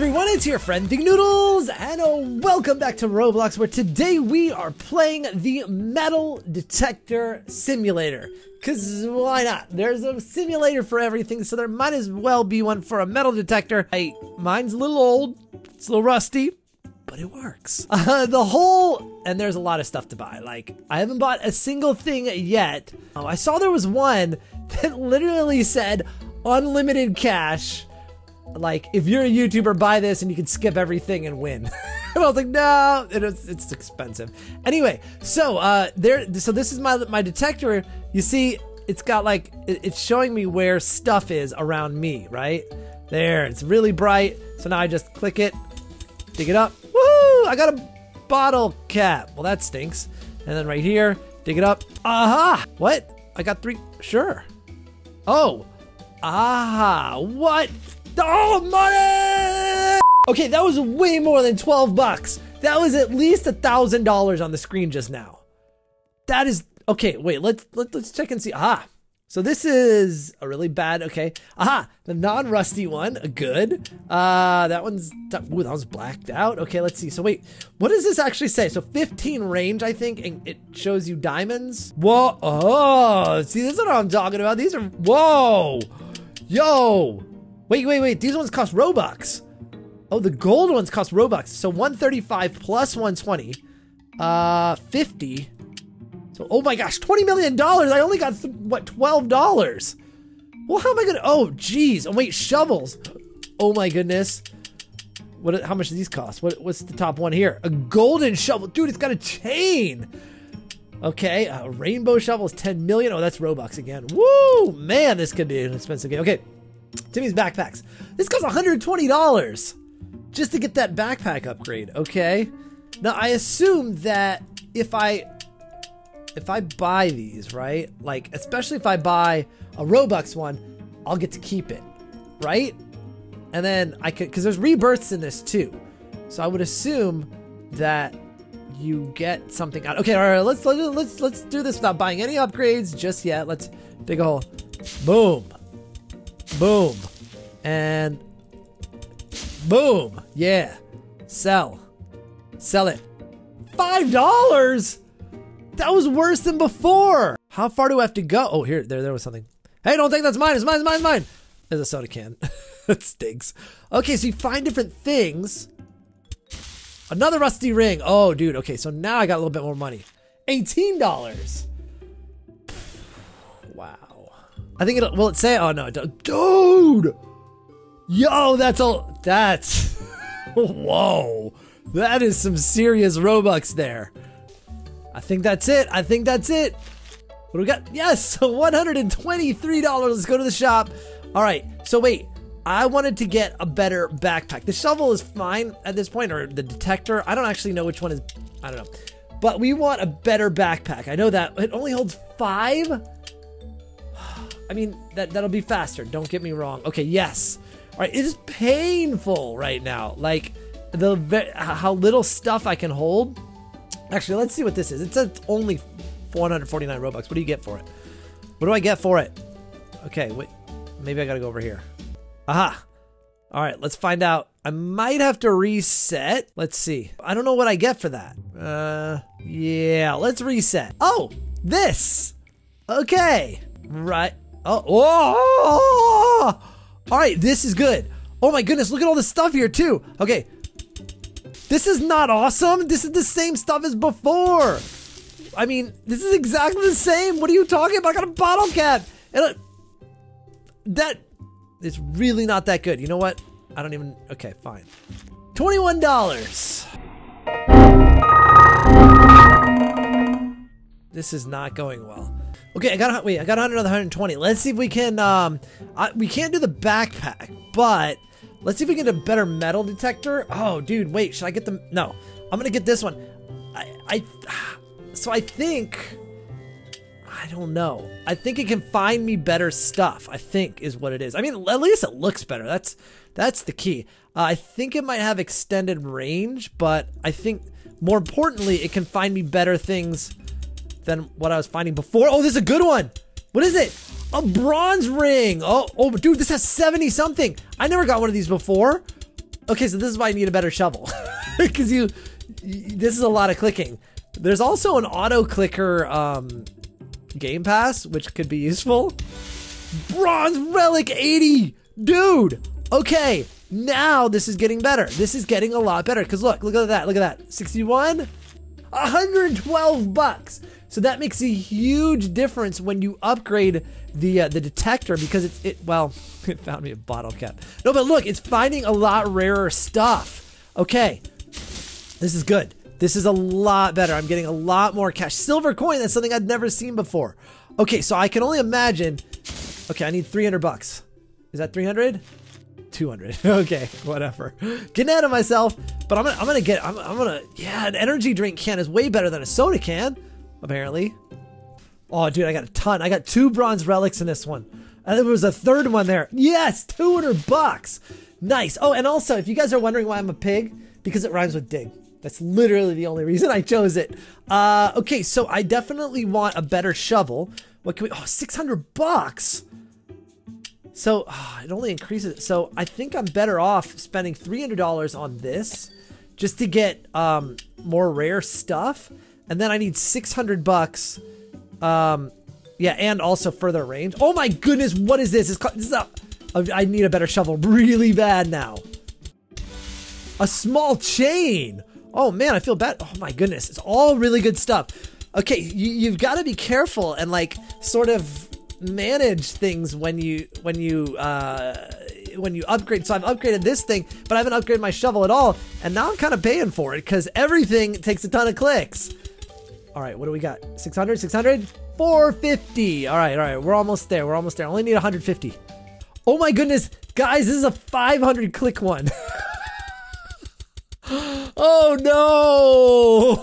everyone, it's your friend Thinknoodles, and uh, welcome back to Roblox, where today we are playing the Metal Detector Simulator. Cause why not? There's a simulator for everything, so there might as well be one for a metal detector. Hey, mine's a little old, it's a little rusty, but it works. Uh, the whole, and there's a lot of stuff to buy. Like, I haven't bought a single thing yet. Oh, I saw there was one that literally said unlimited cash like if you're a YouTuber, buy this and you can skip everything and win. I was like, no, it's, it's expensive. Anyway, so uh, there, so this is my my detector. You see, it's got like it's showing me where stuff is around me, right? There, it's really bright. So now I just click it, dig it up. Woo! I got a bottle cap. Well, that stinks. And then right here, dig it up. Aha! What? I got three. Sure. Oh. Ah. What? Oh, money! Okay, that was way more than 12 bucks. That was at least a thousand dollars on the screen just now. That is okay. Wait, let's let, let's check and see. Ah, so this is a really bad. Okay, aha, the non-rusty one, a good. Uh, that one's ooh, that was blacked out. Okay, let's see. So wait, what does this actually say? So 15 range, I think, and it shows you diamonds. Whoa, oh, see, this is what I'm talking about. These are whoa, yo. Wait, wait, wait. These ones cost Robux. Oh, the gold ones cost Robux. So 135 plus 120. Uh, 50. So, oh my gosh, $20 million. I only got, what, $12. Well, how am I gonna, oh, geez. Oh, wait, shovels. Oh my goodness. What, how much do these cost? What, what's the top one here? A golden shovel. Dude, it's got a chain. Okay, a rainbow shovel is 10 million. Oh, that's Robux again. Woo, man, this could be an expensive game. Okay, Timmy's backpacks. This costs $120 just to get that backpack upgrade, okay? Now I assume that if I if I buy these, right? Like especially if I buy a Robux one, I'll get to keep it, right? And then I could cuz there's rebirths in this too. So I would assume that you get something out. Okay, all right, let's let's let's do this without buying any upgrades just yet. Let's dig a hole. Boom. Boom. And boom. Yeah. Sell. Sell it. Five dollars? That was worse than before. How far do I have to go? Oh, here, there, there was something. Hey, don't think that's mine. It's mine, it's mine, it's mine. There's a soda can. that stinks. Okay, so you find different things. Another rusty ring. Oh, dude. Okay, so now I got a little bit more money. $18. I think it'll, will it say, oh no, it dude! Yo, that's all, that's, whoa. That is some serious Robux there. I think that's it. I think that's it. What do we got? Yes, $123. Let's go to the shop. All right, so wait. I wanted to get a better backpack. The shovel is fine at this point, or the detector. I don't actually know which one is, I don't know. But we want a better backpack. I know that it only holds five I mean, that, that'll be faster. Don't get me wrong. Okay, yes. All right, it is painful right now. Like, the how little stuff I can hold. Actually, let's see what this is. It says only 449 Robux. What do you get for it? What do I get for it? Okay, wait. Maybe I gotta go over here. Aha. All right, let's find out. I might have to reset. Let's see. I don't know what I get for that. Uh, yeah, let's reset. Oh, this. Okay. Right. Oh, oh, all right, this is good. Oh my goodness, look at all this stuff here too. Okay, this is not awesome. This is the same stuff as before. I mean, this is exactly the same. What are you talking about? I got a bottle cap. And uh, that is really not that good. You know what? I don't even, okay, fine. $21. This is not going well. Okay, I got wait, I got another 120. Let's see if we can. Um, I, we can't do the backpack, but let's see if we can get a better metal detector. Oh, dude, wait, should I get the? No, I'm gonna get this one. I, I, so I think. I don't know. I think it can find me better stuff. I think is what it is. I mean, at least it looks better. That's that's the key. Uh, I think it might have extended range, but I think more importantly, it can find me better things than what I was finding before. Oh, this is a good one. What is it? A bronze ring. Oh, oh, dude, this has 70 something. I never got one of these before. Okay, so this is why I need a better shovel. Because you, you, this is a lot of clicking. There's also an auto clicker um, game pass, which could be useful. Bronze Relic 80! Dude! Okay, now this is getting better. This is getting a lot better. Because look, look at that, look at that. 61? 112 bucks. So that makes a huge difference when you upgrade the uh, the detector because it's it well it found me a bottle cap. No, but look, it's finding a lot rarer stuff. Okay, this is good. This is a lot better. I'm getting a lot more cash. Silver coin, that's something I've never seen before. Okay, so I can only imagine. Okay, I need 300 bucks. Is that 300? 200. okay, whatever. Getting out of myself, but I'm gonna, I'm gonna get, I'm, I'm gonna, yeah, an energy drink can is way better than a soda can, apparently. Oh, dude, I got a ton. I got two bronze relics in this one. And there was a third one there. Yes, 200 bucks. Nice. Oh, and also, if you guys are wondering why I'm a pig, because it rhymes with dig. That's literally the only reason I chose it. Uh, okay, so I definitely want a better shovel. What can we, oh, 600 bucks. So oh, it only increases. So I think I'm better off spending $300 on this just to get um, more rare stuff. And then I need 600 bucks. Um, yeah, and also further range. Oh my goodness, what is this? It's, this is a, I need a better shovel really bad now. A small chain. Oh man, I feel bad. Oh my goodness, it's all really good stuff. Okay, you, you've got to be careful and like sort of manage things when you when you uh, when you upgrade. So I've upgraded this thing, but I haven't upgraded my shovel at all, and now I'm kind of paying for it because everything takes a ton of clicks. All right, what do we got? 600, 600, 450. All right, all right, we're almost there. We're almost there. I only need 150. Oh my goodness, guys, this is a 500 click one. Oh no!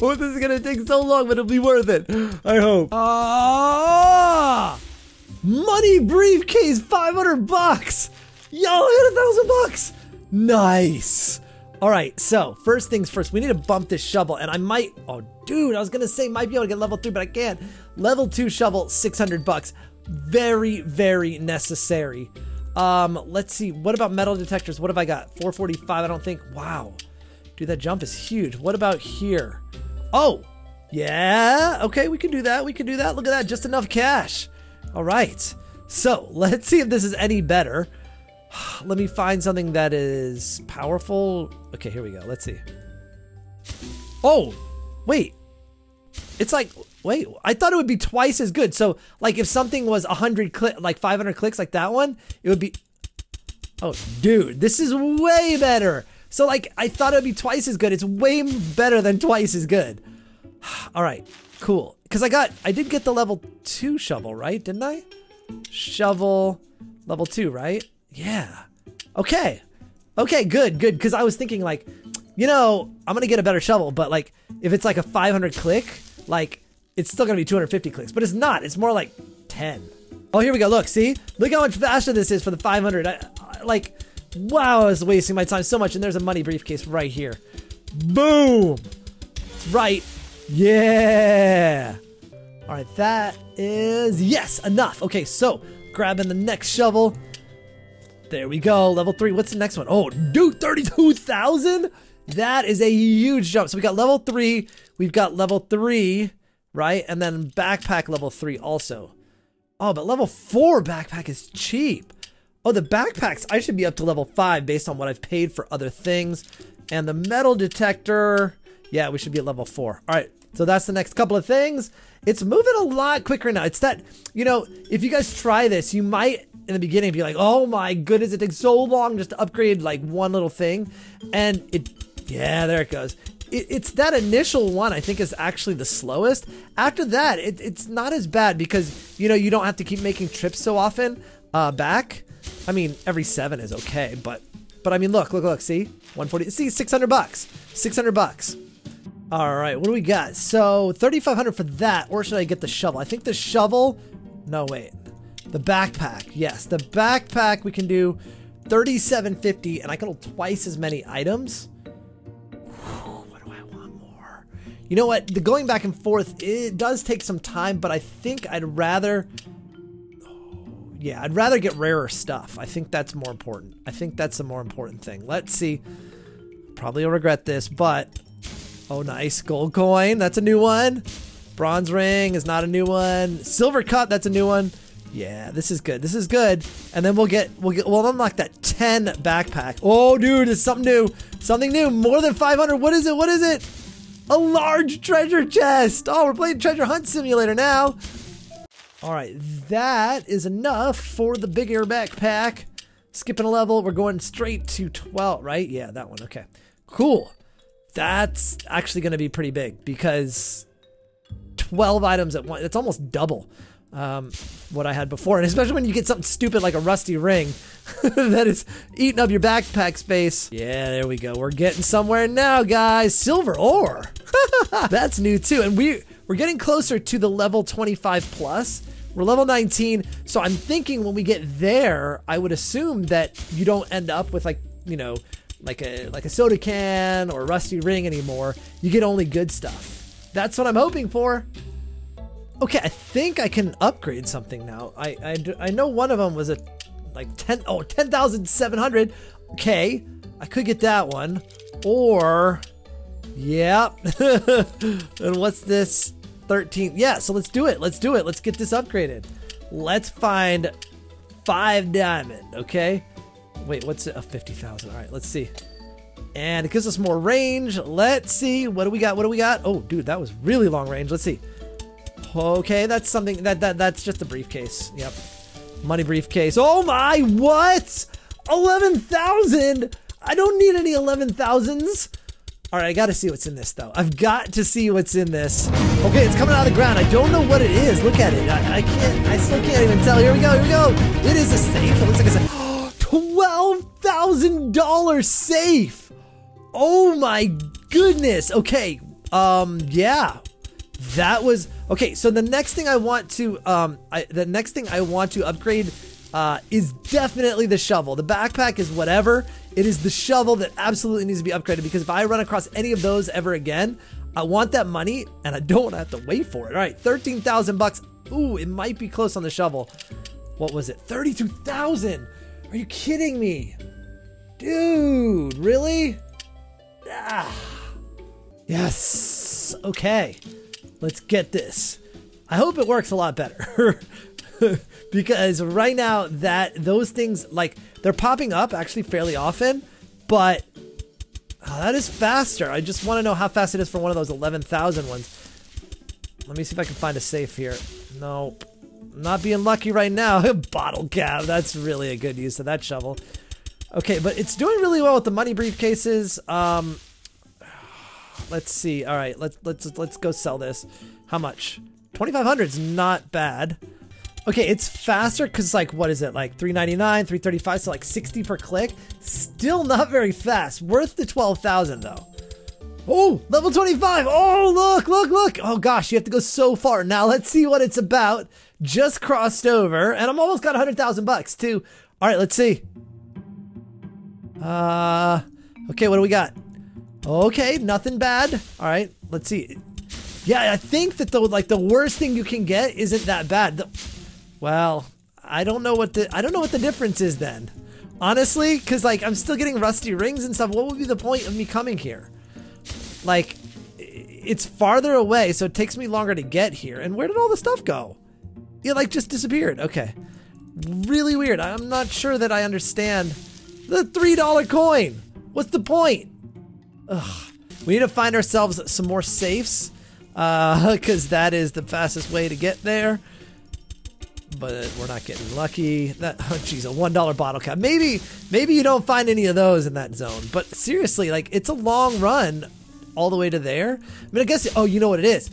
this is gonna take so long, but it'll be worth it. I hope. Ah! Money briefcase, 500 bucks! Y'all hit a thousand bucks! Nice! Alright, so first things first, we need to bump this shovel, and I might. Oh, dude, I was gonna say might be able to get level 3, but I can't. Level 2 shovel, 600 bucks. Very, very necessary. Um, let's see. What about metal detectors? What have I got? 445, I don't think. Wow. Dude, that jump is huge. What about here? Oh, yeah. Okay, we can do that. We can do that. Look at that. Just enough cash. All right. So let's see if this is any better. Let me find something that is powerful. Okay, here we go. Let's see. Oh, wait. It's like, wait, I thought it would be twice as good. So, like, if something was 100 click, like 500 clicks, like that one, it would be. Oh, dude, this is way better. So, like, I thought it would be twice as good. It's way better than twice as good. All right, cool. Because I got, I did get the level two shovel, right? Didn't I? Shovel, level two, right? Yeah. Okay. Okay, good, good. Because I was thinking, like, you know, I'm going to get a better shovel, but, like, if it's like a 500 click, like, it's still gonna be 250 clicks, but it's not. It's more like 10. Oh, here we go. Look, see? Look how much faster this is for the 500. I, I, like, wow, I was wasting my time so much. And there's a money briefcase right here. Boom! That's right. Yeah! All right, that is, yes, enough. Okay, so grabbing the next shovel. There we go, level three. What's the next one? Oh, dude, 32,000? That is a huge jump. So we got level three, we've got level three, right? And then backpack level three also. Oh, but level four backpack is cheap. Oh, the backpacks, I should be up to level five based on what I've paid for other things. And the metal detector, yeah, we should be at level four. All right, so that's the next couple of things. It's moving a lot quicker now. It's that, you know, if you guys try this, you might in the beginning be like, oh my goodness, it takes so long just to upgrade like one little thing. And it, yeah, there it goes it, it's that initial one I think is actually the slowest. After that, it, it's not as bad because you know you don't have to keep making trips so often uh, back. I mean, every seven is okay, but but I mean, look, look, look. See, 140. See, 600 bucks. 600 bucks. All right, what do we got? So 3,500 for that, or should I get the shovel? I think the shovel. No, wait. The backpack. Yes, the backpack we can do 3750, and I can hold twice as many items. Whew, what do I want more? You know what? The going back and forth, it does take some time, but I think I'd rather... Oh, Yeah, I'd rather get rarer stuff. I think that's more important. I think that's the more important thing. Let's see. Probably will regret this, but oh, nice gold coin. That's a new one. Bronze ring is not a new one. Silver cut. That's a new one. Yeah, this is good. This is good. And then we'll get we'll get we'll unlock that 10 backpack. Oh, dude, it's something new. Something new. More than 500. What is it? What is it? A large treasure chest. Oh, we're playing Treasure Hunt Simulator now. All right, that is enough for the bigger backpack. Skipping a level, we're going straight to 12, right? Yeah, that one. Okay, cool. That's actually going to be pretty big because 12 items at once. It's almost double um, what I had before. And especially when you get something stupid like a rusty ring that is eating up your backpack space. Yeah, there we go. We're getting somewhere now, guys. Silver ore. That's new too. And we, we're getting closer to the level 25 plus. We're level 19, so I'm thinking when we get there, I would assume that you don't end up with like, you know, like a like a soda can or a rusty ring anymore. You get only good stuff. That's what I'm hoping for. Okay, I think I can upgrade something now. I, I, I know one of them was a like 10 oh 10,700. Okay, I could get that one. Or yeah. and what's this? 13. Yeah, so let's do it. Let's do it. Let's get this upgraded. Let's find 5 diamond, okay? Wait, what's? Oh, 50,000. All right, let's see. And it gives us more range. Let's see. What do we got? What do we got? Oh, dude, that was really long range. Let's see. Okay, that's something that that that's just a briefcase. Yep. Money briefcase. Oh my, what? 11,000? I don't need any 11,000s. All right, I got to see what's in this though. I've got to see what's in this. Okay, it's coming out of the ground. I don't know what it is. Look at it. I, I can't. I still can't even tell. Here we go. Here we go. It is a safe. It looks like a safe. Twelve thousand dollar safe. Oh my goodness. Okay. Um. Yeah. That was okay. So the next thing I want to um, I, the next thing I want to upgrade uh, is definitely the shovel. The backpack is whatever. It is the shovel that absolutely needs to be upgraded because if I run across any of those ever again, I want that money and I don't have to wait for it. All right, thirteen thousand bucks. Ooh, it might be close on the shovel. What was it? Thirty-two thousand. Are you kidding me, dude? Really? Ah. Yes. Okay. Let's get this. I hope it works a lot better. because right now that those things like they're popping up actually fairly often, but oh, that is faster. I just want to know how fast it is for one of those 11,000 ones. Let me see if I can find a safe here. Nope. not being lucky right now. Bottle cap. That's really a good use of that shovel. Okay, but it's doing really well with the money briefcases. Um, let's see. All right, let's let's let's go sell this. How much? 2500 is not bad. Okay, it's faster because like what is it like 399, 335, so like 60 per click. Still not very fast. Worth the 12,000 though. Oh, level 25. Oh, look, look, look. Oh gosh, you have to go so far. Now let's see what it's about. Just crossed over, and I'm almost got 100,000 bucks too. All right, let's see. Uh, okay, what do we got? Okay, nothing bad. All right, let's see. Yeah, I think that the like the worst thing you can get isn't that bad. The, well, I don't know what the I don't know what the difference is then. Honestly, cuz like I'm still getting rusty rings and stuff. What would be the point of me coming here? Like it's farther away, so it takes me longer to get here. And where did all the stuff go? It like just disappeared. Okay. Really weird. I'm not sure that I understand the $3 coin. What's the point? Ugh. We need to find ourselves some more safes, because uh, that is the fastest way to get there. But we're not getting lucky. That oh geez, a one dollar bottle cap. Maybe maybe you don't find any of those in that zone. But seriously, like it's a long run all the way to there. I mean, I guess. Oh, you know what it is?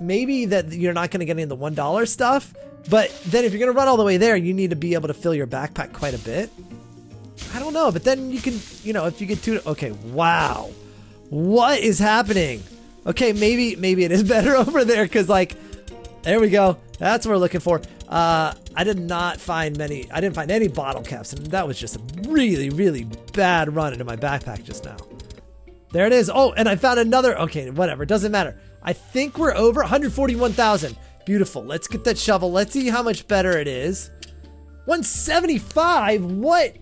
Maybe that you're not going to get any of the one dollar stuff. But then if you're going to run all the way there, you need to be able to fill your backpack quite a bit. I don't know, but then you can, you know, if you get two, okay, wow, what is happening? Okay, maybe maybe it is better over there because like, there we go. That's what we're looking for. Uh, I did not find many. I didn't find any bottle caps, and that was just a really really bad run into my backpack just now. There it is. Oh, and I found another. Okay, whatever. Doesn't matter. I think we're over 141,000. Beautiful. Let's get that shovel. Let's see how much better it is. 175? What?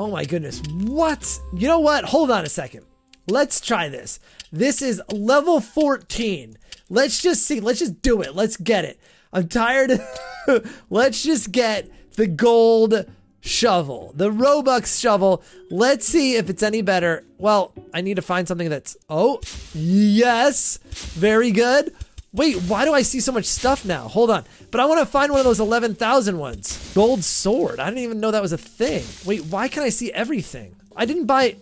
Oh my goodness. What? You know what? Hold on a second. Let's try this. This is level 14. Let's just see. Let's just do it. Let's get it. I'm tired. Let's just get the gold shovel, the Robux shovel. Let's see if it's any better. Well, I need to find something that's. Oh, yes. Very good. Wait, why do I see so much stuff now? Hold on. But I want to find one of those 11,000 ones. Gold sword. I didn't even know that was a thing. Wait, why can I see everything? I didn't buy.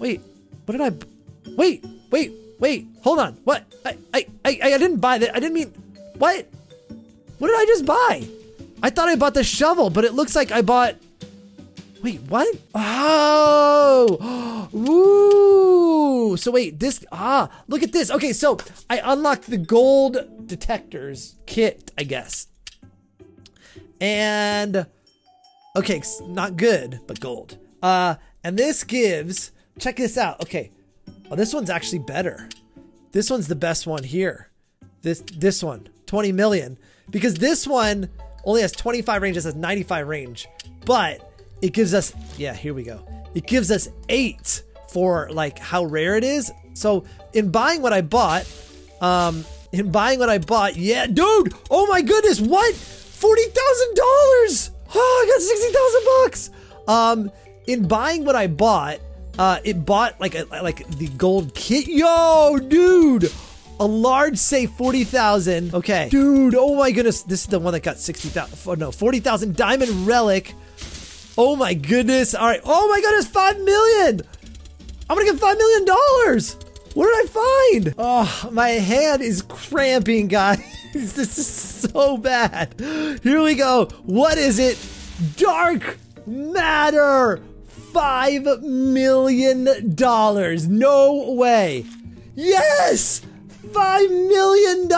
Wait, what did I. Wait, wait, wait. Hold on. What? I, I, I, I didn't buy that. I didn't mean. What? What did I just buy? I thought I bought the shovel, but it looks like I bought. Wait, what? Oh! Ooh! So wait, this, ah, look at this. Okay, so I unlocked the gold detectors kit, I guess. And, okay, not good, but gold. Uh, and this gives, check this out. Okay, oh, this one's actually better. This one's the best one here. This, this one, 20 million. Because this one only has 25 range, this has 95 range. But it gives us, yeah, here we go. It gives us eight for like how rare it is. So in buying what I bought, um, in buying what I bought, yeah, dude, oh my goodness, what? $40,000! Oh, I got 60,000 bucks! Um, in buying what I bought, uh, it bought like a, like the gold kit. Yo, dude! A large say 40,000. Okay. Dude, oh my goodness. This is the one that got 60,000. Oh, no, 40,000 diamond relic. Oh my goodness. All right. Oh my goodness, 5 million. I'm going to get $5 million. What did I find? Oh, my hand is cramping, guys. this is so bad. Here we go. What is it? Dark matter. $5 million. No way. Yes! $5 million!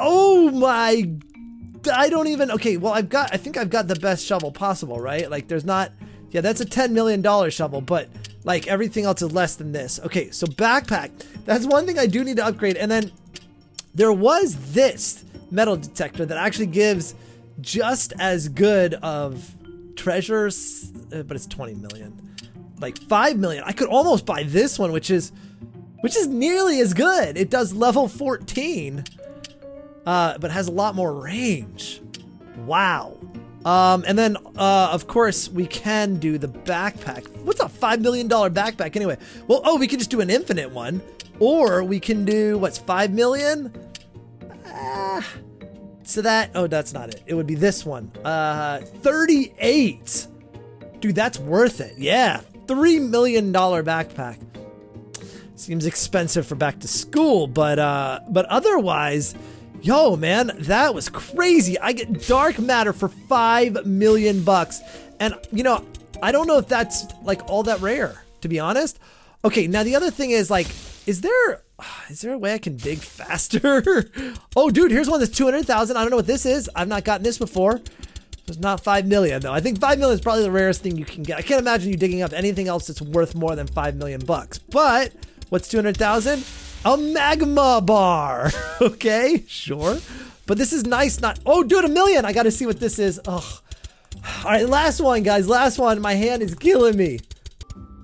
Oh my I don't even, okay, well, I've got, I think I've got the best shovel possible, right? Like, there's not, yeah, that's a $10 million shovel, but like everything else is less than this. Okay, so backpack, that's one thing I do need to upgrade. And then there was this metal detector that actually gives just as good of treasures, uh, but it's 20 million. Like 5 million. I could almost buy this one, which is, which is nearly as good. It does level 14 uh, but has a lot more range. Wow. Um, and then, uh, of course, we can do the backpack. What's a $5 million backpack anyway? Well, oh, we can just do an infinite one. Or we can do, what's 5 million? Ah, so that, oh, that's not it. It would be this one. Uh, 38. Dude, that's worth it. Yeah. $3 million backpack. Seems expensive for back to school, but, uh, but otherwise, Yo, man, that was crazy. I get dark matter for 5 million bucks. And, you know, I don't know if that's like all that rare, to be honest. Okay, now the other thing is like, is there is there a way I can dig faster? oh, dude, here's one that's 200,000. I don't know what this is. I've not gotten this before. It's not 5 million though. I think 5 million is probably the rarest thing you can get. I can't imagine you digging up anything else that's worth more than 5 million bucks. But what's 200,000? A magma bar. okay, sure. But this is nice, not. Oh, dude, a million. I gotta see what this is. Ugh. All right, last one, guys. Last one. My hand is killing me.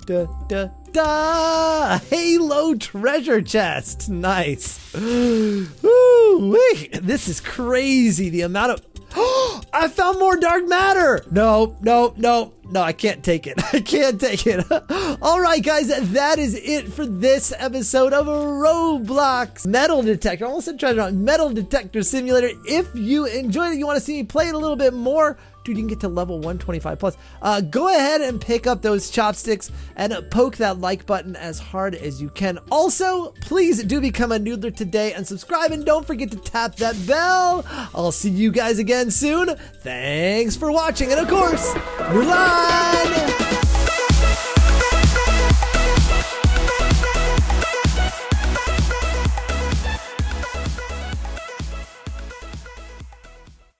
Da, da, da. Halo treasure chest. Nice. Ooh, wait. This is crazy. The amount of. I found more dark matter. No, no, no, no, I can't take it. I can't take it. All right, guys, that is it for this episode of Roblox Metal Detector. I almost said treasure hunt. Metal Detector Simulator. If you enjoyed it, you want to see me play it a little bit more, dude, you can get to level 125 plus. Uh, go ahead and pick up those chopsticks and poke that like button as hard as you can. Also, please do become a noodler today and subscribe, and don't forget to tap that bell. I'll see you guys again soon. Thanks for watching, and of course, noodle one.